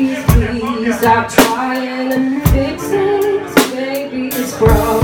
please, please stop trying to fix it. Baby, it's broken.